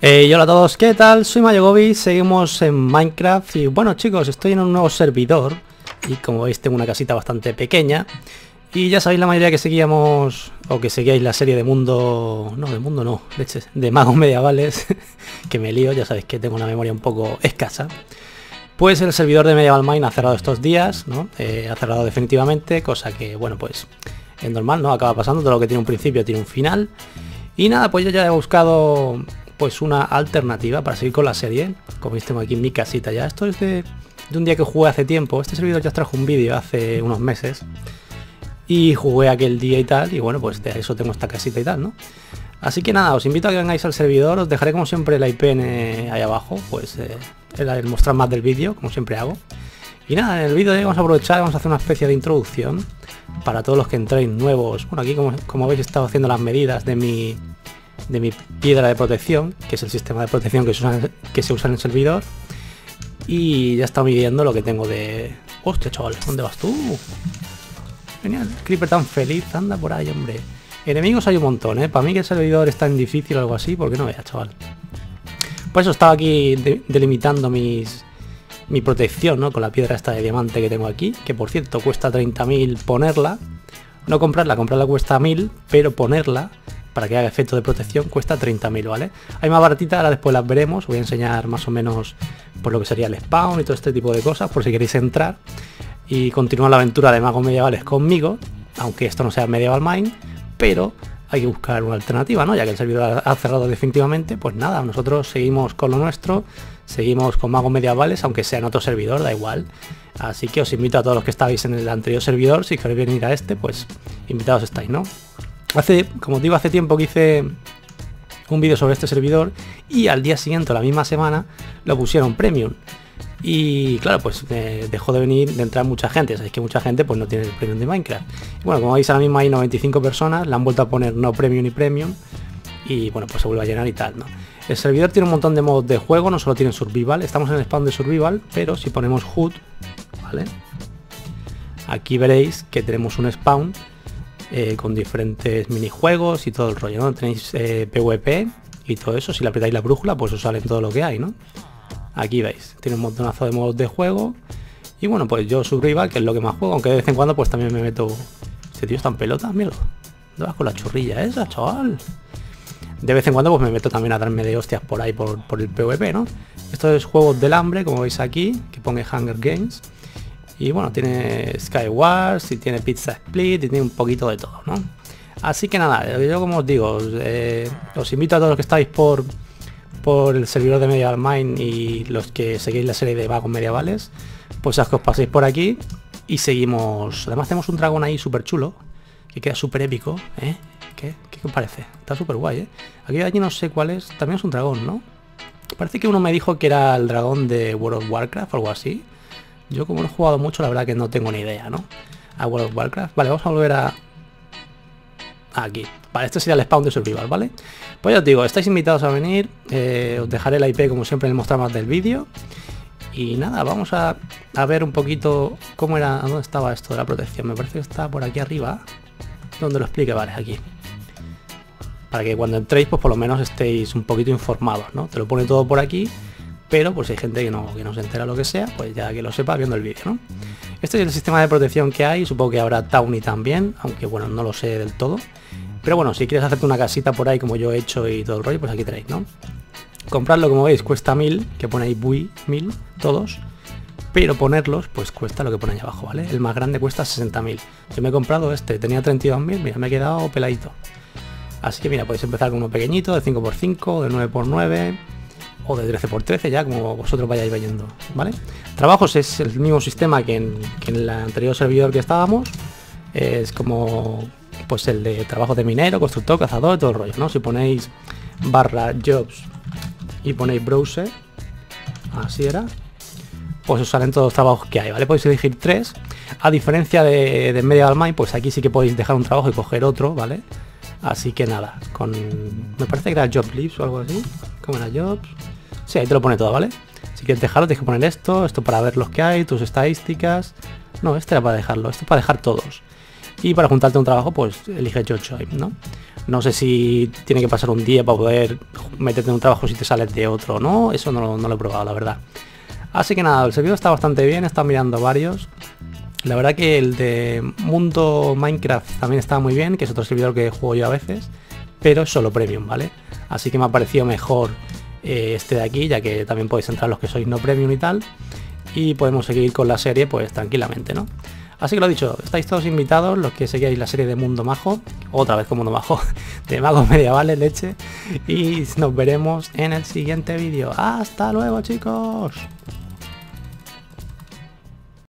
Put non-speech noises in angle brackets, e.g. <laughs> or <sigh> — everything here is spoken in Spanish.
Eh, hola a todos, ¿qué tal? Soy Mayogobi, seguimos en Minecraft y bueno chicos, estoy en un nuevo servidor y como veis tengo una casita bastante pequeña y ya sabéis la mayoría que seguíamos o que seguíais la serie de mundo, no de mundo no, leches, de magos medievales, <laughs> que me lío, ya sabéis que tengo una memoria un poco escasa. Pues el servidor de Medieval Mine ha cerrado estos días, ¿no? Eh, ha cerrado definitivamente, cosa que bueno pues es normal, ¿no? Acaba pasando, todo lo que tiene un principio tiene un final. Y nada, pues yo ya he buscado pues una alternativa para seguir con la serie. Como veis tengo aquí mi casita ya. Esto es de, un día que jugué hace tiempo. Este servidor ya trajo un vídeo hace unos meses. Y jugué aquel día y tal. Y bueno, pues de eso tengo esta casita y tal, ¿no? Así que nada, os invito a que vengáis al servidor. Os dejaré como siempre la IPN ahí abajo. Pues eh, el, mostrar más del vídeo, como siempre hago. Y nada, en el vídeo vamos a aprovechar, vamos a hacer una especie de introducción para todos los que entréis nuevos. Bueno, aquí como, como veis he estado haciendo las medidas de mi de mi piedra de protección, que es el sistema de protección que se usa, que se usa en el servidor. Y ya está midiendo lo que tengo de... Hostia, chaval, ¿dónde vas tú? Genial, Creeper tan feliz, anda por ahí, hombre. Enemigos hay un montón, ¿eh? Para mí que el servidor es tan difícil o algo así, porque no vea, chaval. Por eso estaba aquí delimitando mis, mi protección, ¿no? Con la piedra esta de diamante que tengo aquí, que por cierto cuesta 30.000 ponerla. No comprarla, comprarla cuesta 1.000, pero ponerla para que haga efecto de protección cuesta 30.000, ¿vale? Hay más baratita, ahora después las veremos, voy a enseñar más o menos por lo que sería el spawn y todo este tipo de cosas, por si queréis entrar y continuar la aventura de magos medievales conmigo, aunque esto no sea Medieval Mine, pero hay que buscar una alternativa, ¿no? Ya que el servidor ha cerrado definitivamente, pues nada, nosotros seguimos con lo nuestro, seguimos con magos medievales, aunque sea en otro servidor, da igual. Así que os invito a todos los que estáis en el anterior servidor, si queréis venir a este, pues invitados estáis, ¿no? Hace, como digo, hace tiempo que hice un vídeo sobre este servidor y al día siguiente, la misma semana, lo pusieron premium. Y claro, pues dejó de venir, de entrar mucha gente. Sabéis que mucha gente pues no tiene el premium de Minecraft. bueno, como veis ahora mismo hay 95 personas, le han vuelto a poner no premium ni premium. Y bueno, pues se vuelve a llenar y tal. El servidor tiene un montón de modos de juego, no solo tiene survival. Estamos en el spawn de survival, pero si ponemos HUD, ¿vale? Aquí veréis que tenemos un spawn eh, con diferentes minijuegos y todo el rollo, ¿no? Tenéis eh, PvP y todo eso, si le apretáis la brújula pues os sale todo lo que hay, ¿no? Aquí veis, tiene un montonazo de modos de juego y bueno, pues yo survival, que es lo que más juego, aunque de vez en cuando pues también me meto... Este tío está en pelota, mierda. ¿Dónde vas con la churrilla esa, chaval? De vez en cuando pues me meto también a darme de hostias por ahí por, por el PvP, ¿no? Esto es juegos del hambre, como veis aquí, que pone Hunger Games. Y bueno, tiene Skywars y tiene Pizza Split y tiene un poquito de todo, ¿no? Así que nada, yo como os digo, eh, os invito a todos los que estáis por, por el servidor de Medieval Mind y los que seguís la serie de vagos medievales, pues a que os paséis por aquí y seguimos. Además tenemos un dragón ahí súper chulo, que queda súper épico, ¿eh? ¿Qué, ¿Qué os parece? Está súper guay, ¿eh? Aquí allí no sé cuál es, también es un dragón, ¿no? Parece que uno me dijo que era el dragón de World of Warcraft o algo así. Yo como no he jugado mucho, la verdad que no tengo ni idea, ¿no? A World of Warcraft. Vale, vamos a volver a... Aquí. Vale, este sería el spawn de Survival, ¿vale? Pues ya os digo, estáis invitados a venir. Eh, os dejaré la IP como siempre en el mostrar más del vídeo. Y nada, vamos a, a, ver un poquito cómo era, dónde estaba esto de la protección. Me parece que está por aquí arriba. Donde lo explique, vale, aquí. Para que cuando entréis, pues por lo menos estéis un poquito informados, ¿no? Te lo pone todo por aquí pero pues hay gente que no, que no se entera lo que sea, pues ya que lo sepa viendo el vídeo, ¿no? Este es el sistema de protección que hay, supongo que habrá Tawny también, aunque bueno, no lo sé del todo. Pero bueno, si quieres hacerte una casita por ahí como yo he hecho y todo el rollo, pues aquí tenéis, ¿no? Comprarlo, como veis, cuesta 1000, que pone ahí BUI 1000, todos. Pero ponerlos, pues cuesta lo que pone ahí abajo, ¿vale? El más grande cuesta 60.000. Yo me he comprado este, tenía 32.000, mira, me he quedado peladito. Así que mira, podéis empezar con uno pequeñito, de 5x5, de 9x9, o de 13x13 ya como vosotros vayáis viendo ¿vale? Trabajos es el mismo sistema que en, el anterior servidor que estábamos es como pues el de trabajo de minero, constructor, cazador, todo el rollo, ¿no? Si ponéis barra jobs y ponéis browser, así era, pues os salen todos los trabajos que hay, ¿vale? Podéis elegir tres, a diferencia de, de Medieval Mind, pues aquí sí que podéis dejar un trabajo y coger otro, ¿vale? Así que nada, con... me parece que era Job Lips o algo así, como era Jobs, Sí, ahí te lo pone todo, ¿vale? Si quieres dejarlo, tienes que poner esto, esto para ver los que hay, tus estadísticas. No, este era para dejarlo, esto es para dejar todos. Y para juntarte un trabajo, pues elige Job ¿no? No sé si tiene que pasar un día para poder meterte en un trabajo si te sales de otro, ¿no? Eso no, no lo he probado, la verdad. Así que nada, el servidor está bastante bien, está mirando varios. La verdad que el de Mundo Minecraft también está muy bien, que es otro servidor que juego yo a veces, pero es solo premium, ¿vale? Así que me ha parecido mejor eh, este de aquí, ya que también podéis entrar los que sois no premium y tal, y podemos seguir con la serie pues tranquilamente, ¿no? Así que lo dicho, estáis todos invitados, los que seguíais la serie de Mundo Majo, otra vez con Mundo Majo, <laughs> de magos medievales, leche, y nos veremos en el siguiente vídeo. ¡Hasta luego, chicos!